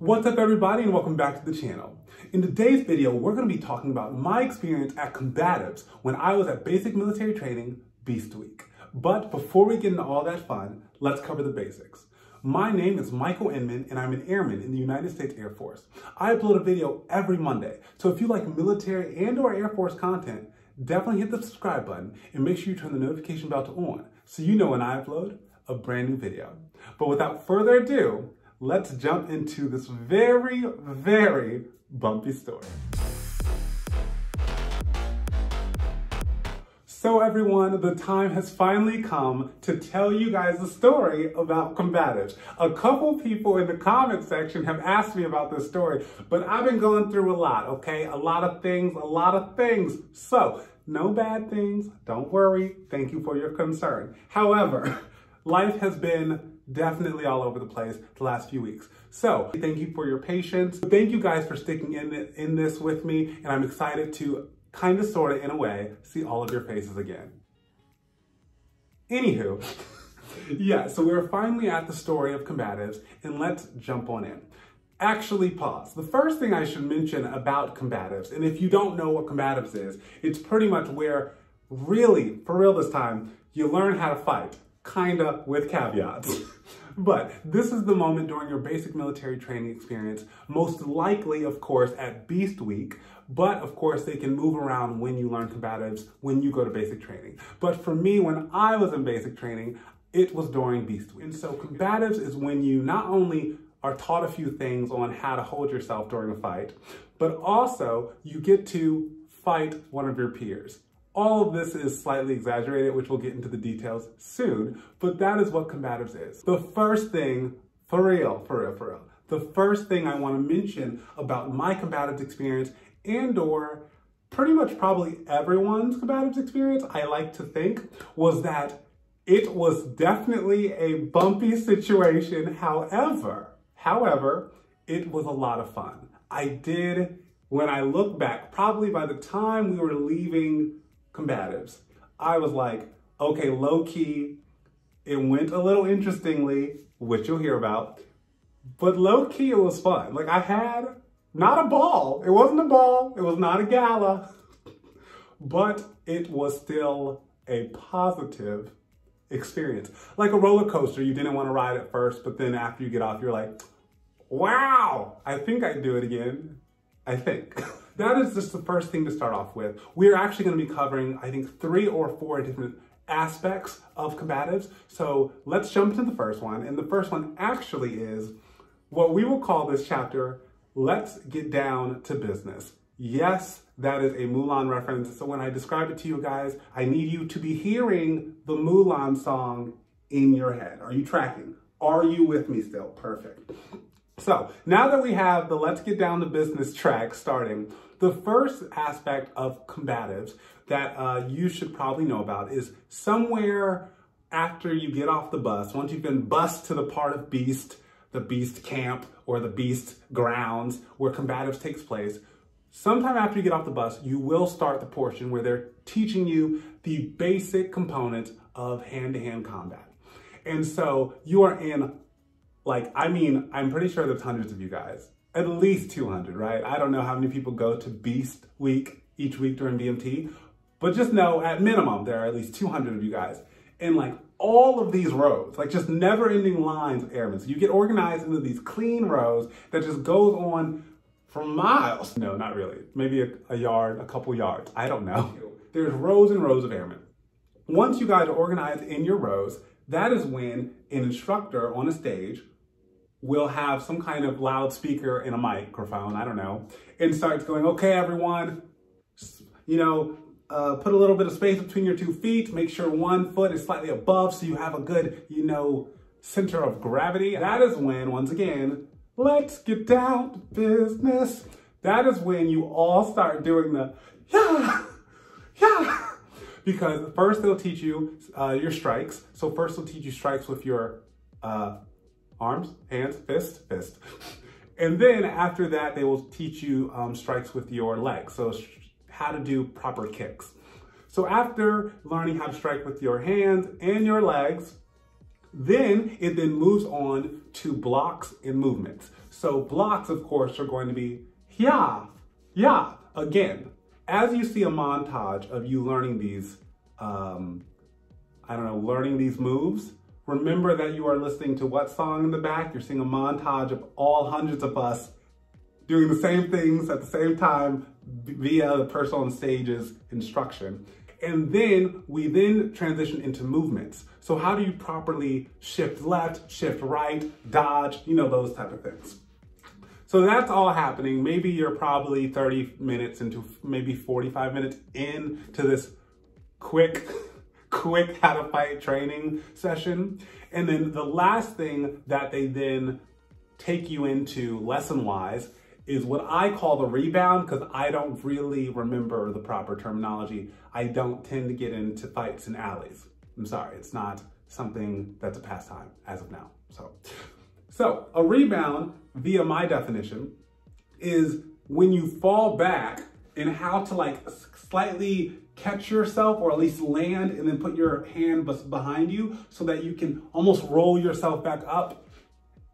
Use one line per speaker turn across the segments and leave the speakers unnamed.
What's up everybody and welcome back to the channel. In today's video, we're gonna be talking about my experience at Combatives when I was at Basic Military Training Beast Week. But before we get into all that fun, let's cover the basics. My name is Michael Inman and I'm an airman in the United States Air Force. I upload a video every Monday, so if you like military and or Air Force content, definitely hit the subscribe button and make sure you turn the notification bell to on so you know when I upload a brand new video. But without further ado, let's jump into this very, very bumpy story. So everyone, the time has finally come to tell you guys the story about combatives. A couple people in the comment section have asked me about this story, but I've been going through a lot, okay? A lot of things, a lot of things. So, no bad things, don't worry. Thank you for your concern. However, life has been definitely all over the place the last few weeks. So thank you for your patience. Thank you guys for sticking in, in this with me. And I'm excited to kind of, sort of, in a way, see all of your faces again. Anywho, yeah, so we're finally at the story of combatives and let's jump on in. Actually pause. The first thing I should mention about combatives, and if you don't know what combatives is, it's pretty much where really, for real this time, you learn how to fight kinda with caveats. but this is the moment during your basic military training experience, most likely, of course, at Beast Week, but of course they can move around when you learn combatives, when you go to basic training. But for me, when I was in basic training, it was during Beast Week. And so combatives is when you not only are taught a few things on how to hold yourself during a fight, but also you get to fight one of your peers. All of this is slightly exaggerated, which we'll get into the details soon, but that is what combatives is. The first thing, for real, for real, for real, the first thing I want to mention about my combatives experience and or pretty much probably everyone's combatives experience, I like to think, was that it was definitely a bumpy situation. However, however, it was a lot of fun. I did, when I look back, probably by the time we were leaving combatives. I was like, okay, low key, it went a little interestingly, which you'll hear about, but low key it was fun. Like I had not a ball. It wasn't a ball. It was not a gala, but it was still a positive experience. Like a roller coaster, you didn't want to ride at first, but then after you get off, you're like, wow, I think I'd do it again. I think. That is just the first thing to start off with. We're actually gonna be covering, I think, three or four different aspects of combatives. So let's jump to the first one. And the first one actually is what we will call this chapter, Let's Get Down to Business. Yes, that is a Mulan reference. So when I describe it to you guys, I need you to be hearing the Mulan song in your head. Are you tracking? Are you with me still? Perfect. So now that we have the let's get down to business track starting, the first aspect of combatives that uh, you should probably know about is somewhere after you get off the bus, once you've been bused to the part of Beast, the Beast camp or the Beast grounds where combatives takes place, sometime after you get off the bus, you will start the portion where they're teaching you the basic components of hand-to-hand -hand combat. And so you are in, like, I mean, I'm pretty sure there's hundreds of you guys at least 200, right? I don't know how many people go to Beast Week each week during BMT, but just know at minimum there are at least 200 of you guys. And like all of these rows, like just never ending lines of airmen. So you get organized into these clean rows that just goes on for miles. No, not really. Maybe a, a yard, a couple yards. I don't know. There's rows and rows of airmen. Once you guys are organized in your rows, that is when an instructor on a stage will have some kind of loudspeaker and a microphone, I don't know, and starts going, okay, everyone, you know, uh, put a little bit of space between your two feet, make sure one foot is slightly above so you have a good, you know, center of gravity. That is when, once again, let's get down to business. That is when you all start doing the, yeah, yeah. Because first they'll teach you uh, your strikes. So first they'll teach you strikes with your uh, arms, hands, fist, fist. And then after that, they will teach you um, strikes with your legs. So how to do proper kicks. So after learning how to strike with your hands and your legs, then it then moves on to blocks and movements. So blocks, of course, are going to be yeah, yeah. Again, as you see a montage of you learning these, um, I don't know, learning these moves, remember that you are listening to what song in the back? You're seeing a montage of all hundreds of us doing the same things at the same time via the person on stage's instruction. And then we then transition into movements. So how do you properly shift left, shift right, dodge, you know, those type of things. So that's all happening. Maybe you're probably 30 minutes into maybe 45 minutes into this quick, quick how to fight training session. And then the last thing that they then take you into lesson wise is what I call the rebound because I don't really remember the proper terminology. I don't tend to get into fights in alleys. I'm sorry, it's not something that's a pastime as of now. So, so a rebound via my definition is when you fall back and how to like slightly catch yourself or at least land and then put your hand behind you so that you can almost roll yourself back up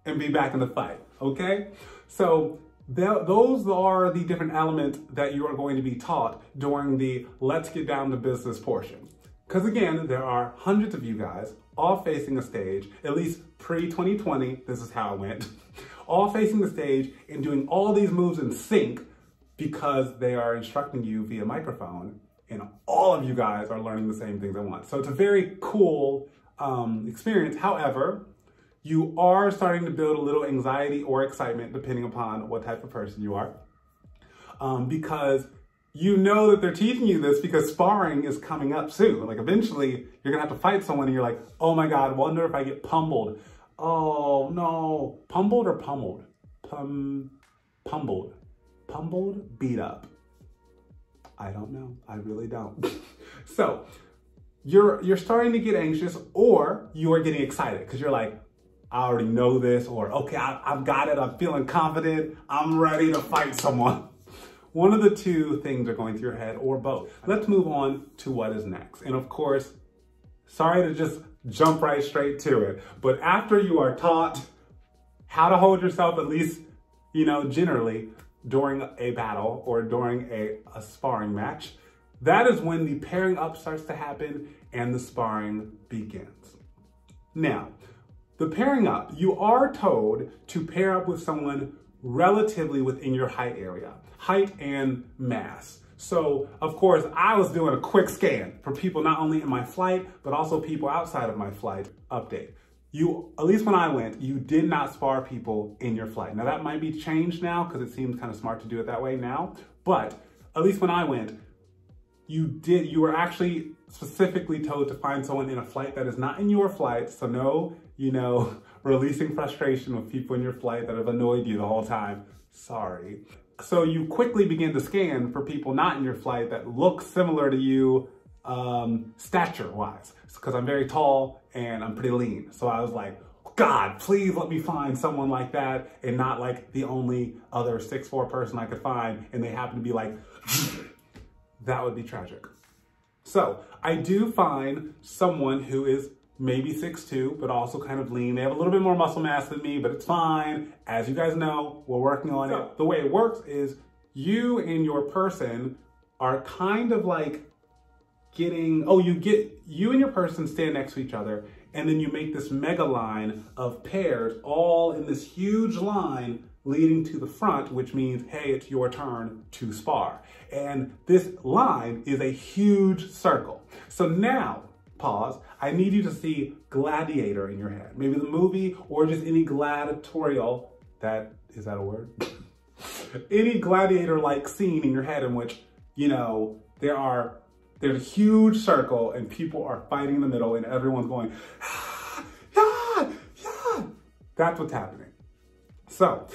and be back in the fight, okay? So those are the different elements that you are going to be taught during the let's get down to business portion. Because again, there are hundreds of you guys all facing a stage, at least pre-2020, this is how it went, all facing the stage and doing all these moves in sync because they are instructing you via microphone and all of you guys are learning the same things at once. So it's a very cool um, experience. However, you are starting to build a little anxiety or excitement, depending upon what type of person you are, um, because you know that they're teaching you this because sparring is coming up soon. Like eventually you're gonna have to fight someone and you're like, oh my God, wonder if I get pummeled. Oh no, pummeled or pummeled? Pum, pummeled, pummeled, beat up. I don't know, I really don't. so you're, you're starting to get anxious or you are getting excited because you're like, I already know this, or okay, I, have got it, I'm feeling confident, I'm ready to fight someone. One of the two things are going through your head, or both. Let's move on to what is next. And of course, sorry to just jump right straight to it, but after you are taught how to hold yourself, at least, you know, generally, during a battle or during a, a sparring match, that is when the pairing up starts to happen and the sparring begins. Now, the pairing up, you are told to pair up with someone relatively within your height area, height and mass. So, of course, I was doing a quick scan for people not only in my flight, but also people outside of my flight update. You, at least when I went, you did not spar people in your flight. Now that might be changed now because it seems kind of smart to do it that way now, but at least when I went, you did, you were actually specifically told to find someone in a flight that is not in your flight. So no, you know, releasing frustration with people in your flight that have annoyed you the whole time. Sorry. So you quickly begin to scan for people not in your flight that look similar to you um, stature wise. Because I'm very tall and I'm pretty lean. So I was like, God, please let me find someone like that and not like the only other six four person I could find. And they happen to be like, that would be tragic. So I do find someone who is maybe 6'2", but also kind of lean. They have a little bit more muscle mass than me, but it's fine. As you guys know, we're working on it. The way it works is you and your person are kind of like getting, oh, you get, you and your person stand next to each other, and then you make this mega line of pairs all in this huge line leading to the front, which means, hey, it's your turn to spar. And this line is a huge circle. So now, pause, I need you to see gladiator in your head. Maybe the movie or just any gladiatorial, that, is that a word? any gladiator-like scene in your head in which, you know, there are, there's a huge circle and people are fighting in the middle and everyone's going, ah, yeah, yeah. That's what's happening. So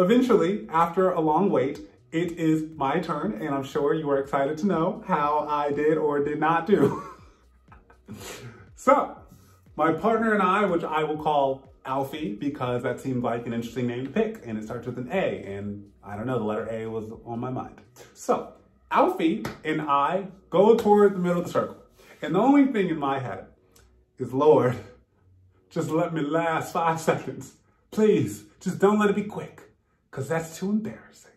Eventually, after a long wait, it is my turn, and I'm sure you are excited to know how I did or did not do. so, my partner and I, which I will call Alfie because that seemed like an interesting name to pick, and it starts with an A, and I don't know, the letter A was on my mind. So, Alfie and I go toward the middle of the circle, and the only thing in my head is, Lord, just let me last five seconds Please, just don't let it be quick, because that's too embarrassing.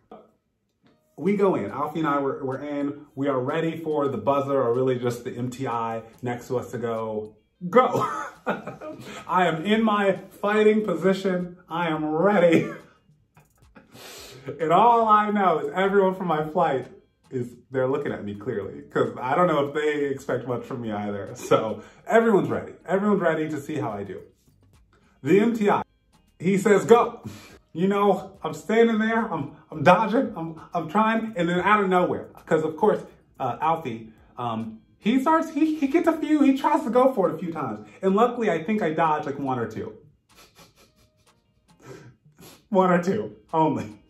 We go in, Alfie and I, were, we're in. We are ready for the buzzer, or really just the MTI next to us to go, go. I am in my fighting position. I am ready. and all I know is everyone from my flight is they're looking at me clearly because I don't know if they expect much from me either. So everyone's ready. Everyone's ready to see how I do. The MTI, he says, go. You know, I'm standing there, I'm, I'm dodging, I'm, I'm trying, and then out of nowhere, because of course, uh, Alfie, um, he starts, he, he gets a few, he tries to go for it a few times. And luckily, I think I dodged like one or two. one or two only.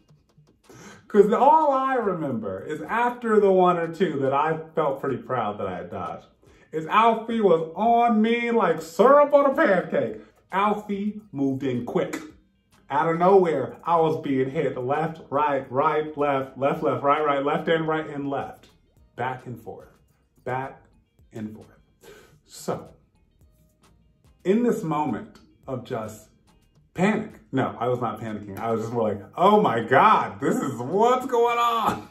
Because all I remember is after the one or two that I felt pretty proud that I had dodged, is Alfie was on me like syrup on a pancake. Alfie moved in quick. Out of nowhere, I was being hit left, right, right, left, left, left, right, right, left and right and left. Back and forth, back and forth. So, in this moment of just panic. No, I was not panicking. I was just more like, oh my God, this is what's going on.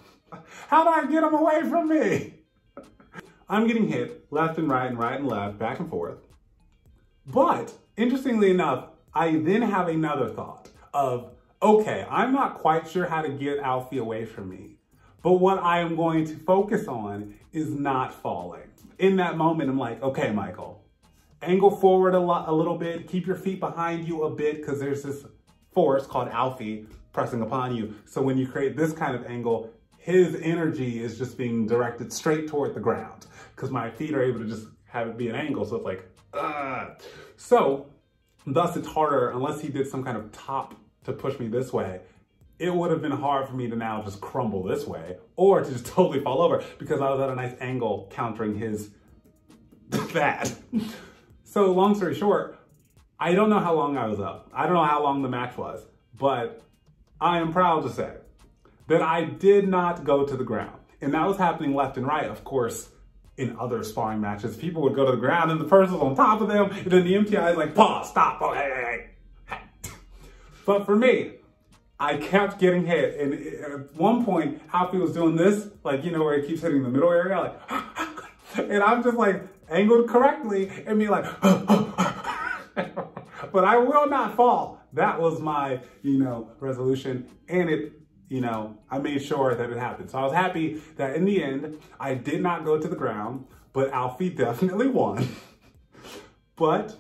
How do I get them away from me? I'm getting hit left and right and right and left, back and forth. But interestingly enough, I then have another thought of, okay, I'm not quite sure how to get Alfie away from me. But what I am going to focus on is not falling. In that moment, I'm like, okay, Michael, angle forward a, lot, a little bit, keep your feet behind you a bit because there's this force called Alfie pressing upon you. So when you create this kind of angle, his energy is just being directed straight toward the ground because my feet are able to just have it be an angle. So it's like, uh. So thus it's harder unless he did some kind of top to push me this way. It would have been hard for me to now just crumble this way or to just totally fall over because I was at a nice angle countering his that. So long story short, I don't know how long I was up. I don't know how long the match was, but I am proud to say that I did not go to the ground. And that was happening left and right, of course, in other sparring matches. People would go to the ground and the person was on top of them, and then the MTI is like, pause, stop, oh, hey, hey, hey. But for me, I kept getting hit. And at one point, Alfie was doing this, like, you know, where he keeps hitting the middle area, like, and I'm just like, angled correctly and be like, but I will not fall. That was my, you know, resolution. And it, you know, I made sure that it happened. So I was happy that in the end, I did not go to the ground, but Alfie definitely won. but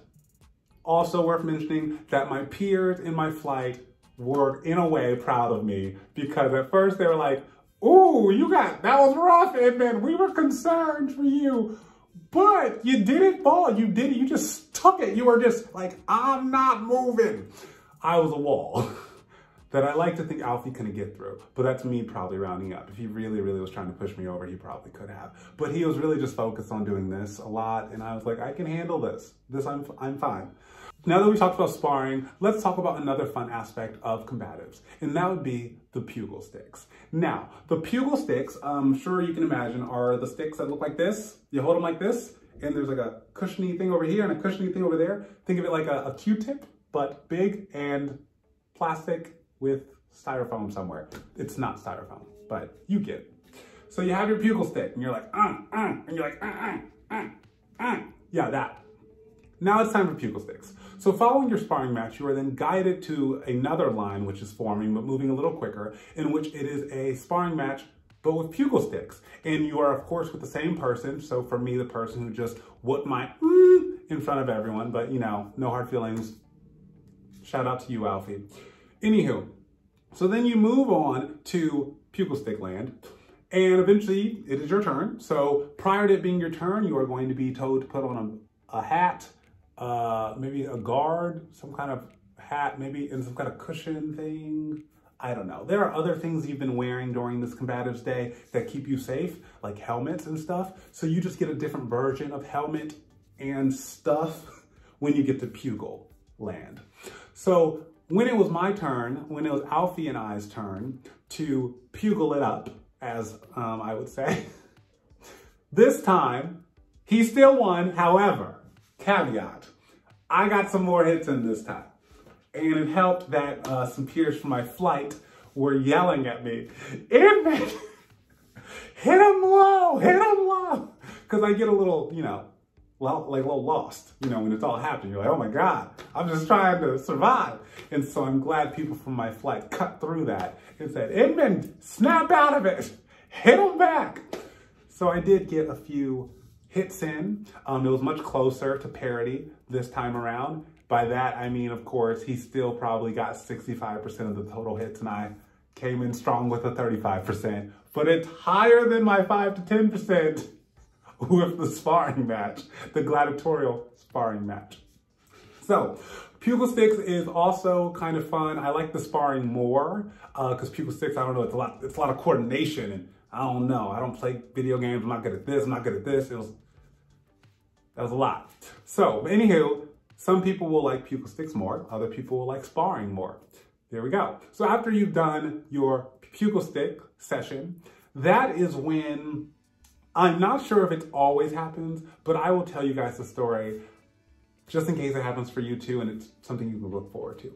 also worth mentioning that my peers in my flight were in a way proud of me because at first they were like, Ooh, you got, that was rough, Inman. We were concerned for you. But you didn't fall. You did it. You just took it. You were just like, I'm not moving. I was a wall that I like to think Alfie couldn't get through. But that's me probably rounding up. If he really, really was trying to push me over, he probably could have. But he was really just focused on doing this a lot. And I was like, I can handle this. This, I'm, I'm fine. Now that we talked about sparring, let's talk about another fun aspect of combatives, and that would be the pugil sticks. Now, the pugil sticks, I'm sure you can imagine, are the sticks that look like this. You hold them like this, and there's like a cushiony thing over here and a cushiony thing over there. Think of it like a a Q-tip, but big and plastic with styrofoam somewhere. It's not styrofoam, but you get it. So you have your pugil stick, and you're like, uh, uh, and you're like, uh, uh, uh, uh. Yeah, that. Now it's time for pugil sticks. So following your sparring match, you are then guided to another line which is forming, but moving a little quicker, in which it is a sparring match, but with pugil sticks. And you are, of course, with the same person. So for me, the person who just whooped my mm, in front of everyone, but you know, no hard feelings. Shout out to you, Alfie. Anywho, so then you move on to pugil stick land. And eventually it is your turn. So prior to it being your turn, you are going to be told to put on a, a hat, uh, maybe a guard, some kind of hat, maybe in some kind of cushion thing. I don't know. There are other things you've been wearing during this combatives day that keep you safe, like helmets and stuff. So you just get a different version of helmet and stuff when you get to Pugil land. So when it was my turn, when it was Alfie and I's turn to Pugil it up, as um, I would say, this time he still won. However, caveat, I got some more hits in this time. And it helped that uh, some peers from my flight were yelling at me, Inman, hit him low, hit him low. Because I get a little, you know, well, like a little lost, you know, when it's all happening. You're like, oh my God, I'm just trying to survive. And so I'm glad people from my flight cut through that and said, Inman, snap out of it, hit him back. So I did get a few hits in. Um, it was much closer to parity this time around. By that, I mean, of course, he still probably got 65% of the total hits and I came in strong with a 35%, but it's higher than my 5 to 10% with the sparring match, the gladiatorial sparring match. So, Pugil Sticks is also kind of fun. I like the sparring more because uh, Pugil Sticks, I don't know, it's a lot, it's a lot of coordination and I don't know. I don't play video games. I'm not good at this. I'm not good at this. It was, that was a lot. So, anywho, some people will like Pugil Sticks more. Other people will like sparring more. There we go. So after you've done your Pugil Stick session, that is when I'm not sure if it always happens, but I will tell you guys the story just in case it happens for you too and it's something you can look forward to.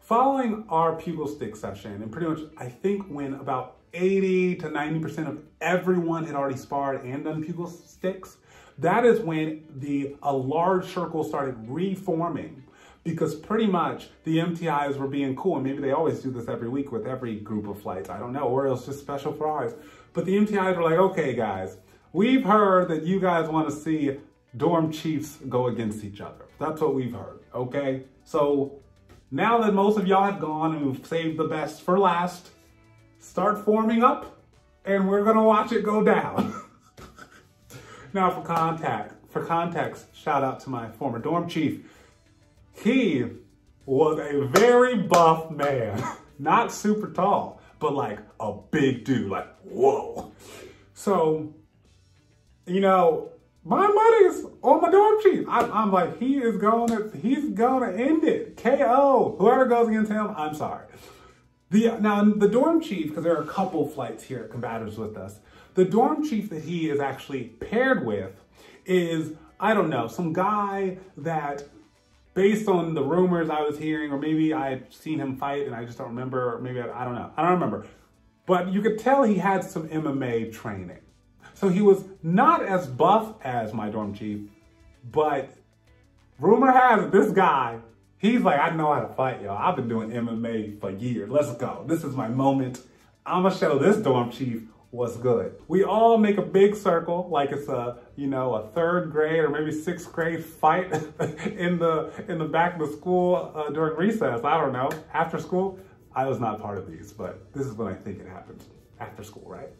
Following our Pugil Stick session, and pretty much I think when about 80 to 90% of everyone had already sparred and done Pugil Sticks, that is when the a large circle started reforming because pretty much the MTIs were being cool, and maybe they always do this every week with every group of flights, I don't know, or it's just special for ours. But the MTIs were like, okay guys, We've heard that you guys want to see dorm chiefs go against each other. That's what we've heard, okay? So now that most of y'all have gone and we've saved the best for last, start forming up and we're gonna watch it go down. now for contact, for context, shout out to my former dorm chief. He was a very buff man, not super tall, but like a big dude, like whoa. So you know, my money's on my dorm chief. I, am like, he is gonna, he's gonna end it. KO. Whoever goes against him, I'm sorry. The now the dorm chief, because there are a couple flights here at combatives with us. The dorm chief that he is actually paired with is I don't know some guy that, based on the rumors I was hearing, or maybe I had seen him fight and I just don't remember. Or maybe I, I don't know. I don't remember. But you could tell he had some MMA training. So he was not as buff as my dorm chief, but rumor has it, this guy, he's like, I know how to fight, y'all. I've been doing MMA for years. Let's go. This is my moment. I'm gonna show this dorm chief what's good. We all make a big circle, like it's a, you know, a third grade or maybe sixth grade fight in the in the back of the school uh, during recess. I don't know, after school. I was not part of these, but this is when I think it happens after school, right?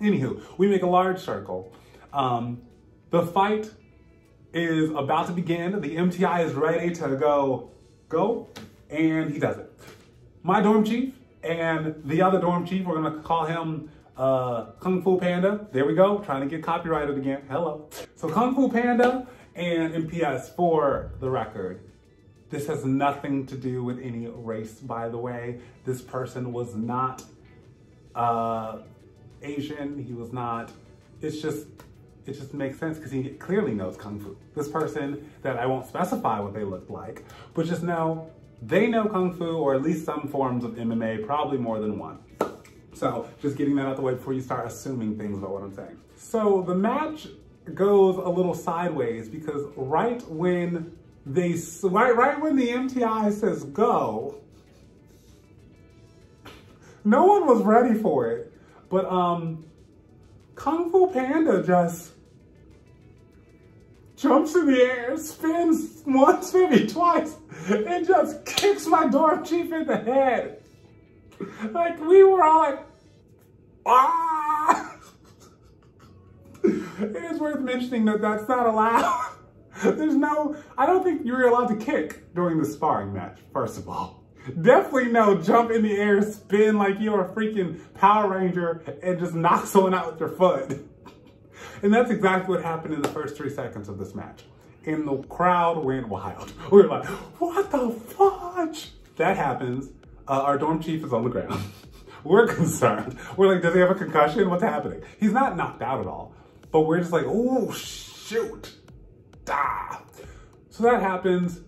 Anywho, we make a large circle. Um, the fight is about to begin. The MTI is ready to go, go, and he does it. My dorm chief and the other dorm chief, we're gonna call him uh, Kung Fu Panda. There we go, trying to get copyrighted again. Hello. So Kung Fu Panda and MPS for the record. This has nothing to do with any race, by the way. This person was not uh, Asian, he was not, it's just, it just makes sense because he clearly knows Kung Fu. This person that I won't specify what they look like, but just know they know Kung Fu or at least some forms of MMA, probably more than one. So just getting that out the way before you start assuming things about what I'm saying. So the match goes a little sideways because right when they, right, right when the MTI says go, no one was ready for it. But um, Kung Fu Panda just jumps in the air, spins once, maybe twice, and just kicks my dorm chief in the head. Like, we were all like, ah! it is worth mentioning that that's not allowed. There's no, I don't think you're allowed to kick during the sparring match, first of all. Definitely no jump in the air, spin like you're a freaking Power Ranger and just knock someone out with your foot. And that's exactly what happened in the first three seconds of this match. And the crowd went wild. We were like, what the fudge? That happens. Uh, our dorm chief is on the ground. we're concerned. We're like, does he have a concussion? What's happening? He's not knocked out at all. But we're just like, oh, shoot. Da. So that happens.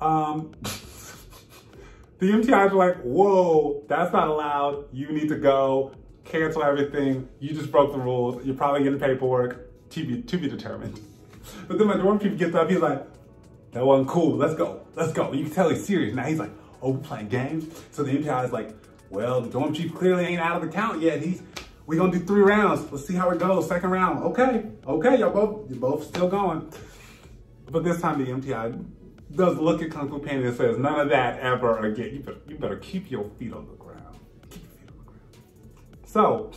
Um, The MTIs are like, whoa, that's not allowed. You need to go, cancel everything. You just broke the rules. You're probably getting paperwork to be, to be determined. But then my dorm chief gets up, he's like, that wasn't cool, let's go, let's go. You can tell he's serious. Now he's like, oh, we're playing games? So the MTI is like, well, the dorm chief clearly ain't out of the count yet. He's, we gonna do three rounds. Let's see how it goes. Second round. Okay, okay, y'all both, you're both still going. But this time the MTI does look at Kung Fu Panda and says, none of that ever again. You better, you better keep your feet on the ground. Keep your feet on the ground. So,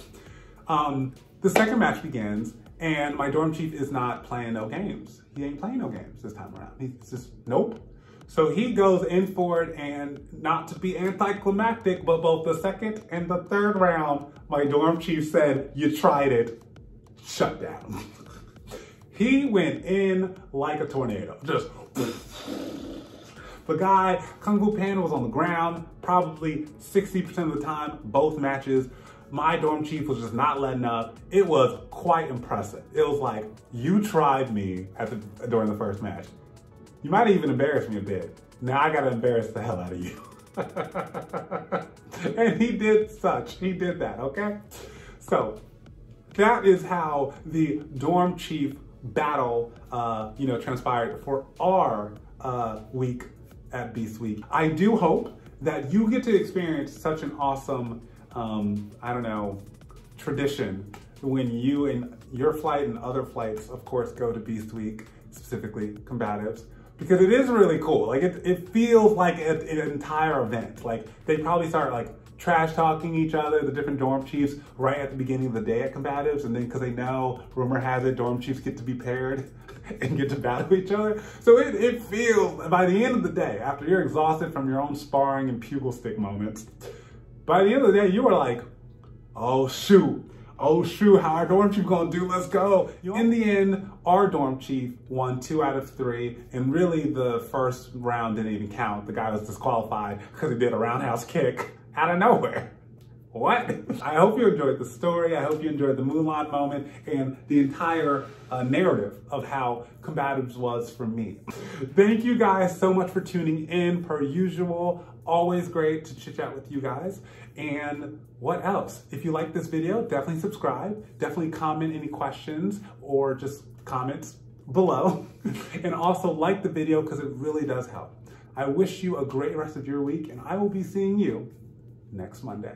um, the second match begins and my dorm chief is not playing no games. He ain't playing no games this time around. He's just, nope. So he goes in for it and not to be anticlimactic, but both the second and the third round, my dorm chief said, you tried it, shut down. he went in like a tornado, just the guy, Kung Fu Panda was on the ground probably 60% of the time, both matches. My dorm chief was just not letting up. It was quite impressive. It was like, you tried me at the, during the first match. You might even embarrass me a bit. Now I gotta embarrass the hell out of you. and he did such, he did that, okay? So that is how the dorm chief battle, uh, you know, transpired for our uh, week at Beast Week. I do hope that you get to experience such an awesome, um, I don't know, tradition when you and your flight and other flights, of course, go to Beast Week, specifically combatives, because it is really cool. Like it, it feels like an entire event. Like they probably start like trash talking each other, the different dorm chiefs, right at the beginning of the day at combatives. And then because they know, rumor has it, dorm chiefs get to be paired and get to battle each other. So it, it feels, by the end of the day, after you're exhausted from your own sparring and pugil stick moments, by the end of the day, you are like, oh shoot, oh shoot, how our dorm chief gonna do? Let's go. In the end, our dorm chief won two out of three, and really the first round didn't even count. The guy was disqualified because he did a roundhouse kick out of nowhere. What? I hope you enjoyed the story. I hope you enjoyed the Mulan moment and the entire uh, narrative of how Combatives was for me. Thank you guys so much for tuning in per usual. Always great to chit chat with you guys. And what else? If you like this video, definitely subscribe. Definitely comment any questions or just comments below. and also like the video because it really does help. I wish you a great rest of your week and I will be seeing you next Monday.